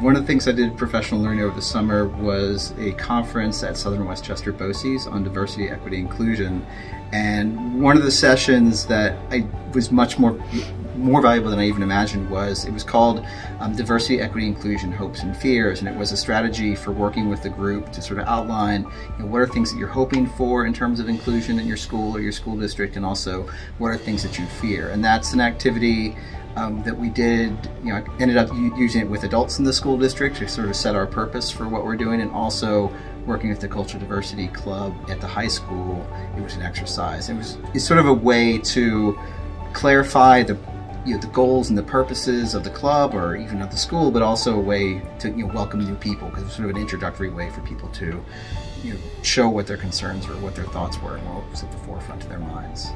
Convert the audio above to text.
One of the things I did professional learning over the summer was a conference at Southern Westchester BOCES on diversity, equity, inclusion. And one of the sessions that I was much more more valuable than I even imagined was it was called um, Diversity, Equity, Inclusion, Hopes and Fears, and it was a strategy for working with the group to sort of outline you know, what are things that you're hoping for in terms of inclusion in your school or your school district, and also what are things that you fear. And that's an activity um, that we did, you know, ended up using it with adults in the school district to sort of set our purpose for what we're doing, and also working with the Cultural Diversity Club at the high school. It was an exercise. It was it's sort of a way to clarify the you know, the goals and the purposes of the club or even of the school, but also a way to you know, welcome new people because it's sort of an introductory way for people to you know, show what their concerns or what their thoughts were and what was at the forefront of their minds.